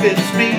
fits me.